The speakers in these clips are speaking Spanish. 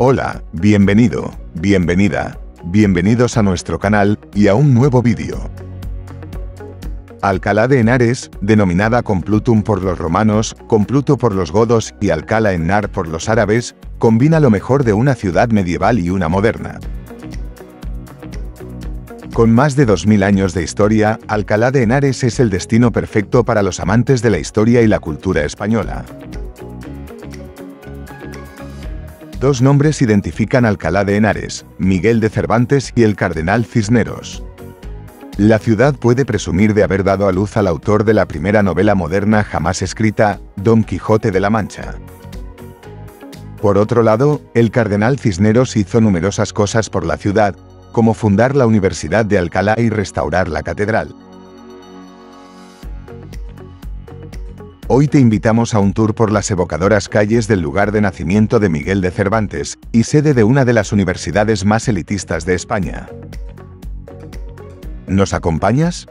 Hola, bienvenido, bienvenida, bienvenidos a nuestro canal y a un nuevo vídeo. Alcalá de Henares, denominada Complutum por los romanos, Compluto por los godos y Alcala en Nar por los árabes, combina lo mejor de una ciudad medieval y una moderna. Con más de 2.000 años de historia, Alcalá de Henares es el destino perfecto para los amantes de la historia y la cultura española. Dos nombres identifican Alcalá de Henares, Miguel de Cervantes y el cardenal Cisneros. La ciudad puede presumir de haber dado a luz al autor de la primera novela moderna jamás escrita, Don Quijote de la Mancha. Por otro lado, el cardenal Cisneros hizo numerosas cosas por la ciudad, como fundar la Universidad de Alcalá y restaurar la catedral. Hoy te invitamos a un tour por las evocadoras calles del lugar de nacimiento de Miguel de Cervantes, y sede de una de las universidades más elitistas de España. ¿Nos acompañas?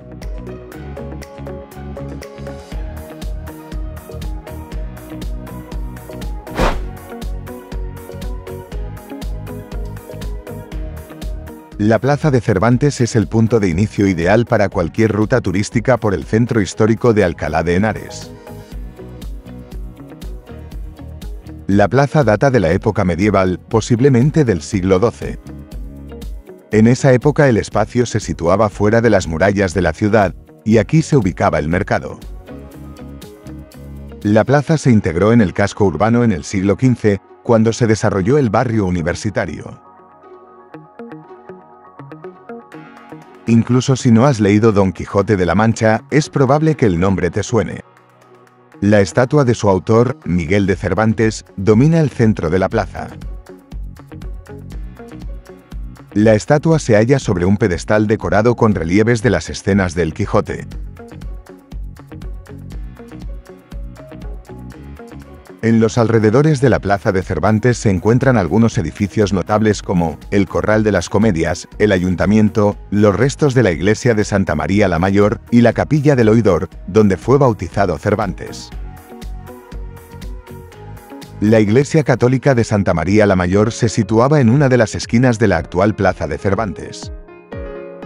La Plaza de Cervantes es el punto de inicio ideal para cualquier ruta turística por el centro histórico de Alcalá de Henares. La plaza data de la época medieval, posiblemente del siglo XII. En esa época el espacio se situaba fuera de las murallas de la ciudad, y aquí se ubicaba el mercado. La plaza se integró en el casco urbano en el siglo XV, cuando se desarrolló el barrio universitario. Incluso si no has leído Don Quijote de la Mancha, es probable que el nombre te suene. La estatua de su autor, Miguel de Cervantes, domina el centro de la plaza. La estatua se halla sobre un pedestal decorado con relieves de las escenas del Quijote. En los alrededores de la Plaza de Cervantes se encuentran algunos edificios notables como el Corral de las Comedias, el Ayuntamiento, los restos de la iglesia de Santa María la Mayor y la Capilla del Oidor, donde fue bautizado Cervantes. La iglesia católica de Santa María la Mayor se situaba en una de las esquinas de la actual Plaza de Cervantes.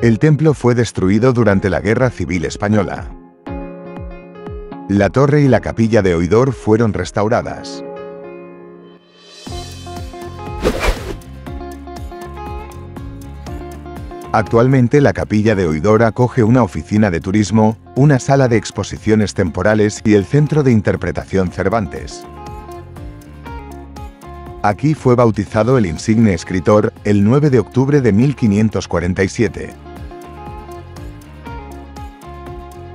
El templo fue destruido durante la Guerra Civil Española. La torre y la capilla de oidor fueron restauradas. Actualmente la capilla de oidor acoge una oficina de turismo, una sala de exposiciones temporales y el centro de interpretación Cervantes. Aquí fue bautizado el insigne escritor el 9 de octubre de 1547.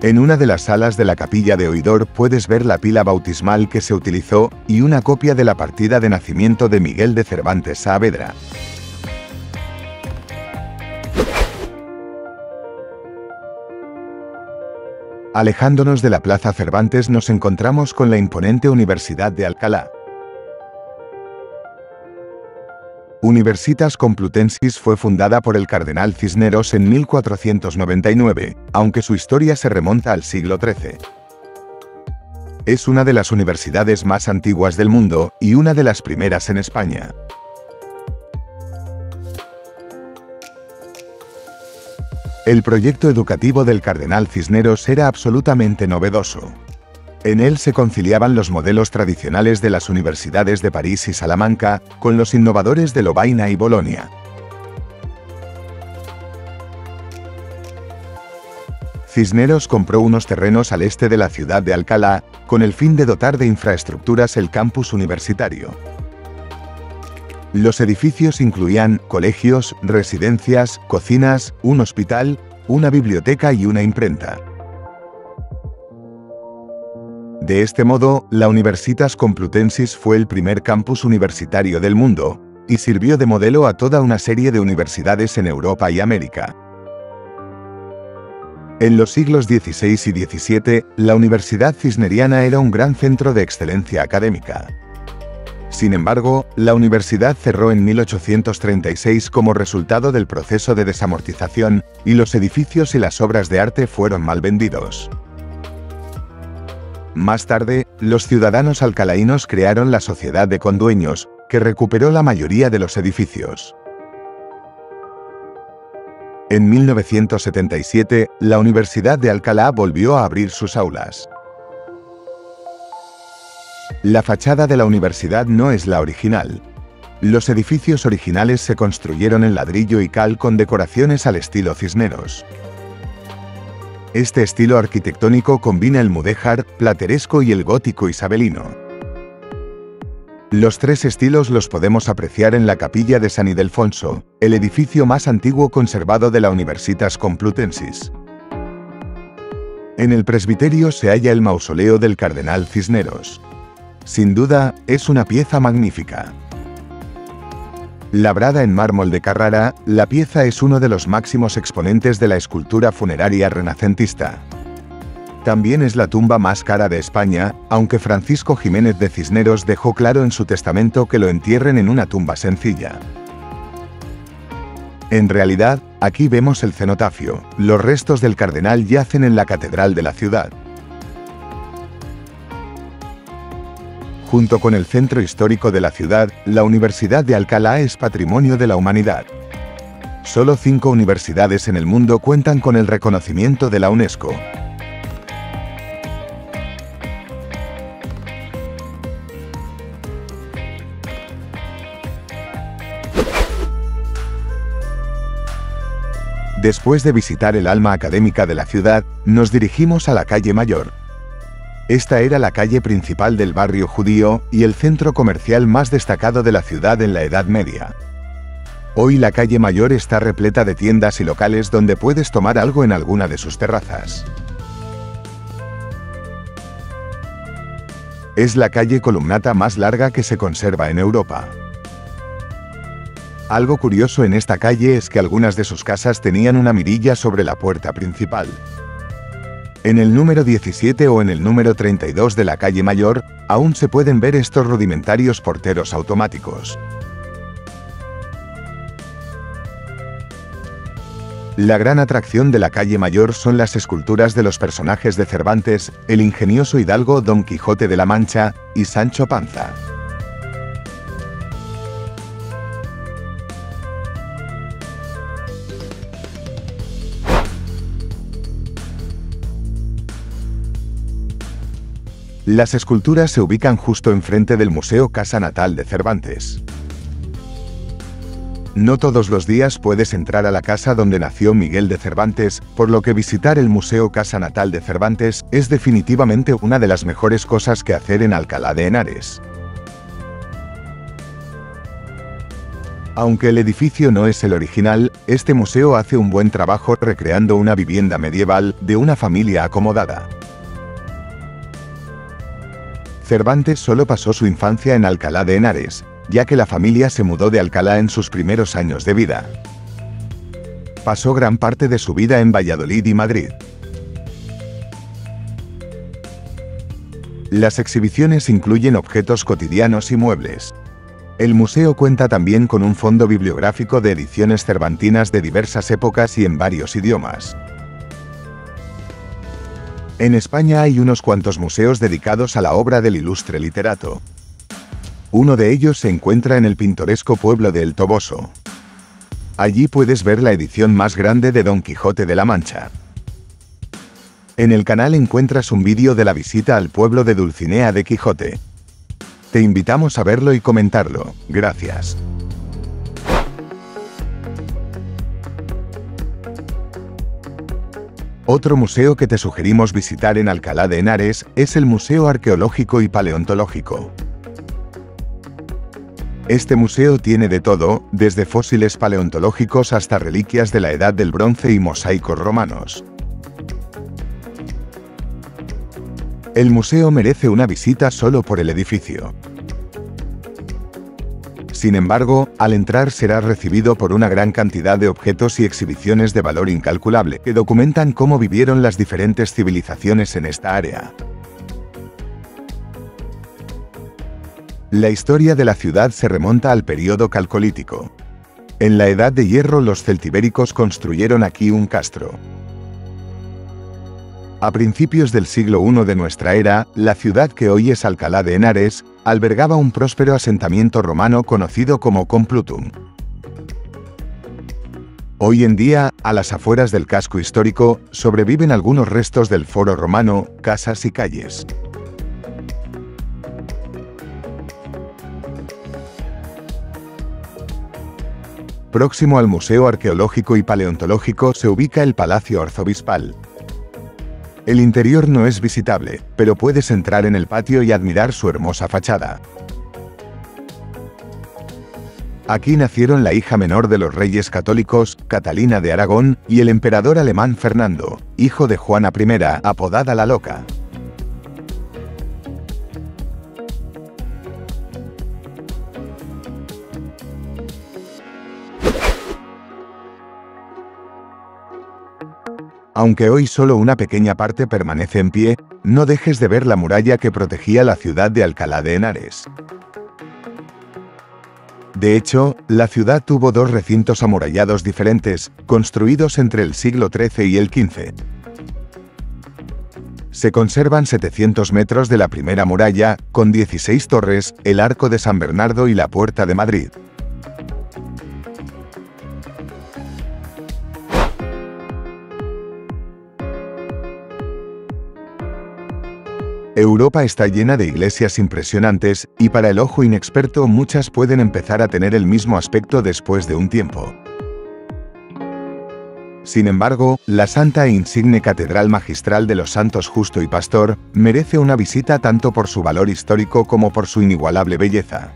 En una de las salas de la capilla de oidor puedes ver la pila bautismal que se utilizó y una copia de la partida de nacimiento de Miguel de Cervantes Saavedra. Alejándonos de la Plaza Cervantes nos encontramos con la imponente Universidad de Alcalá. Universitas Complutensis fue fundada por el cardenal Cisneros en 1499, aunque su historia se remonta al siglo XIII. Es una de las universidades más antiguas del mundo y una de las primeras en España. El proyecto educativo del cardenal Cisneros era absolutamente novedoso. En él se conciliaban los modelos tradicionales de las universidades de París y Salamanca con los innovadores de Lovaina y Bolonia. Cisneros compró unos terrenos al este de la ciudad de Alcalá, con el fin de dotar de infraestructuras el campus universitario. Los edificios incluían colegios, residencias, cocinas, un hospital, una biblioteca y una imprenta. De este modo, la Universitas Complutensis fue el primer campus universitario del mundo, y sirvió de modelo a toda una serie de universidades en Europa y América. En los siglos XVI y XVII, la Universidad Cisneriana era un gran centro de excelencia académica. Sin embargo, la universidad cerró en 1836 como resultado del proceso de desamortización, y los edificios y las obras de arte fueron mal vendidos. Más tarde, los ciudadanos alcalaínos crearon la Sociedad de Condueños, que recuperó la mayoría de los edificios. En 1977, la Universidad de Alcalá volvió a abrir sus aulas. La fachada de la universidad no es la original. Los edificios originales se construyeron en ladrillo y cal con decoraciones al estilo Cisneros. Este estilo arquitectónico combina el mudéjar, plateresco y el gótico isabelino. Los tres estilos los podemos apreciar en la capilla de San Ildefonso, el edificio más antiguo conservado de la Universitas Complutensis. En el presbiterio se halla el mausoleo del cardenal Cisneros. Sin duda, es una pieza magnífica. Labrada en mármol de Carrara, la pieza es uno de los máximos exponentes de la escultura funeraria renacentista. También es la tumba más cara de España, aunque Francisco Jiménez de Cisneros dejó claro en su testamento que lo entierren en una tumba sencilla. En realidad, aquí vemos el cenotafio. Los restos del cardenal yacen en la catedral de la ciudad. Junto con el centro histórico de la ciudad, la Universidad de Alcalá es patrimonio de la humanidad. Solo cinco universidades en el mundo cuentan con el reconocimiento de la UNESCO. Después de visitar el alma académica de la ciudad, nos dirigimos a la calle Mayor. Esta era la calle principal del barrio judío y el centro comercial más destacado de la ciudad en la Edad Media. Hoy la calle Mayor está repleta de tiendas y locales donde puedes tomar algo en alguna de sus terrazas. Es la calle columnata más larga que se conserva en Europa. Algo curioso en esta calle es que algunas de sus casas tenían una mirilla sobre la puerta principal. En el número 17 o en el número 32 de la calle Mayor, aún se pueden ver estos rudimentarios porteros automáticos. La gran atracción de la calle Mayor son las esculturas de los personajes de Cervantes, el ingenioso hidalgo Don Quijote de la Mancha y Sancho Panza. Las esculturas se ubican justo enfrente del Museo Casa Natal de Cervantes. No todos los días puedes entrar a la casa donde nació Miguel de Cervantes, por lo que visitar el Museo Casa Natal de Cervantes es definitivamente una de las mejores cosas que hacer en Alcalá de Henares. Aunque el edificio no es el original, este museo hace un buen trabajo recreando una vivienda medieval de una familia acomodada. Cervantes solo pasó su infancia en Alcalá de Henares, ya que la familia se mudó de Alcalá en sus primeros años de vida. Pasó gran parte de su vida en Valladolid y Madrid. Las exhibiciones incluyen objetos cotidianos y muebles. El museo cuenta también con un fondo bibliográfico de ediciones cervantinas de diversas épocas y en varios idiomas. En España hay unos cuantos museos dedicados a la obra del ilustre literato. Uno de ellos se encuentra en el pintoresco pueblo de El Toboso. Allí puedes ver la edición más grande de Don Quijote de la Mancha. En el canal encuentras un vídeo de la visita al pueblo de Dulcinea de Quijote. Te invitamos a verlo y comentarlo. Gracias. Otro museo que te sugerimos visitar en Alcalá de Henares es el Museo Arqueológico y Paleontológico. Este museo tiene de todo, desde fósiles paleontológicos hasta reliquias de la Edad del Bronce y mosaicos romanos. El museo merece una visita solo por el edificio. Sin embargo, al entrar serás recibido por una gran cantidad de objetos y exhibiciones de valor incalculable que documentan cómo vivieron las diferentes civilizaciones en esta área. La historia de la ciudad se remonta al período calcolítico. En la Edad de Hierro los celtibéricos construyeron aquí un castro. A principios del siglo I de nuestra era, la ciudad que hoy es Alcalá de Henares, albergaba un próspero asentamiento romano conocido como Complutum. Hoy en día, a las afueras del casco histórico, sobreviven algunos restos del foro romano, casas y calles. Próximo al Museo Arqueológico y Paleontológico se ubica el Palacio Arzobispal. El interior no es visitable, pero puedes entrar en el patio y admirar su hermosa fachada. Aquí nacieron la hija menor de los reyes católicos, Catalina de Aragón, y el emperador alemán Fernando, hijo de Juana I, apodada la Loca. Aunque hoy solo una pequeña parte permanece en pie, no dejes de ver la muralla que protegía la ciudad de Alcalá de Henares. De hecho, la ciudad tuvo dos recintos amurallados diferentes, construidos entre el siglo XIII y el XV. Se conservan 700 metros de la primera muralla, con 16 torres, el Arco de San Bernardo y la Puerta de Madrid. Europa está llena de iglesias impresionantes, y para el ojo inexperto muchas pueden empezar a tener el mismo aspecto después de un tiempo. Sin embargo, la santa e insigne Catedral Magistral de los Santos Justo y Pastor merece una visita tanto por su valor histórico como por su inigualable belleza.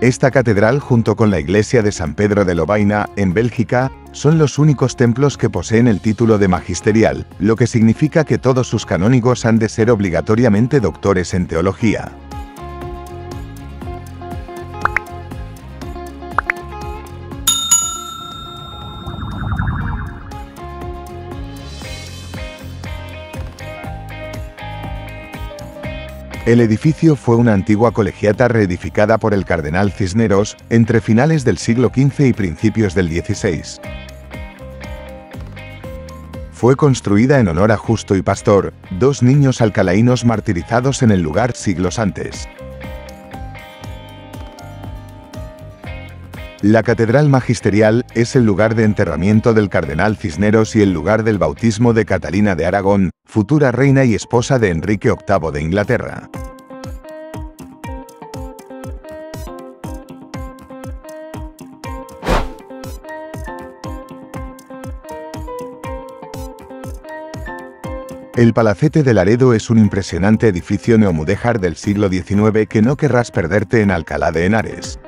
Esta catedral junto con la iglesia de San Pedro de Lobaina, en Bélgica, son los únicos templos que poseen el título de magisterial, lo que significa que todos sus canónigos han de ser obligatoriamente doctores en teología. El edificio fue una antigua colegiata reedificada por el cardenal Cisneros entre finales del siglo XV y principios del XVI. Fue construida en honor a Justo y Pastor, dos niños alcalainos martirizados en el lugar siglos antes. La catedral magisterial es el lugar de enterramiento del cardenal Cisneros y el lugar del bautismo de Catalina de Aragón, futura reina y esposa de Enrique VIII de Inglaterra. El Palacete de Laredo es un impresionante edificio neomudéjar del siglo XIX que no querrás perderte en Alcalá de Henares.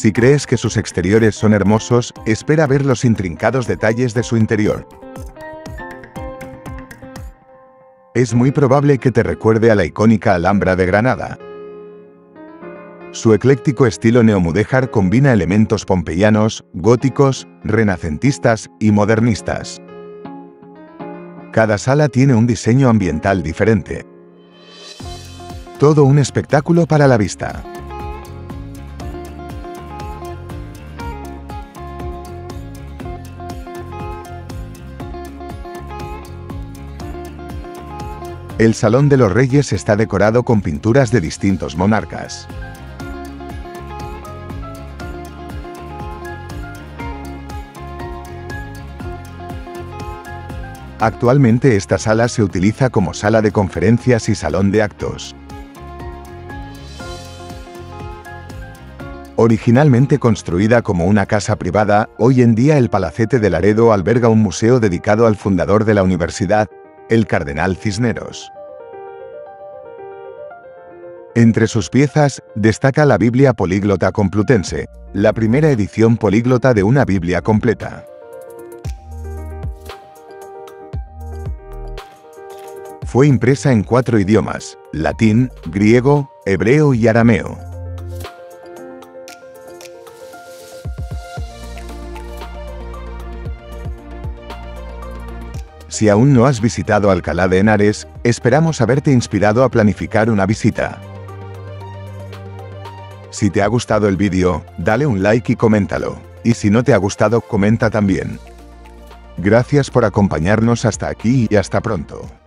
Si crees que sus exteriores son hermosos, espera ver los intrincados detalles de su interior. Es muy probable que te recuerde a la icónica Alhambra de Granada. Su ecléctico estilo neomudéjar combina elementos pompeyanos, góticos, renacentistas y modernistas. Cada sala tiene un diseño ambiental diferente. Todo un espectáculo para la vista. El Salón de los Reyes está decorado con pinturas de distintos monarcas. Actualmente esta sala se utiliza como sala de conferencias y salón de actos. Originalmente construida como una casa privada, hoy en día el Palacete de Laredo alberga un museo dedicado al fundador de la universidad, el Cardenal Cisneros. Entre sus piezas, destaca la Biblia Políglota Complutense, la primera edición políglota de una Biblia completa. Fue impresa en cuatro idiomas, latín, griego, hebreo y arameo. Si aún no has visitado Alcalá de Henares, esperamos haberte inspirado a planificar una visita. Si te ha gustado el vídeo, dale un like y coméntalo. Y si no te ha gustado, comenta también. Gracias por acompañarnos hasta aquí y hasta pronto.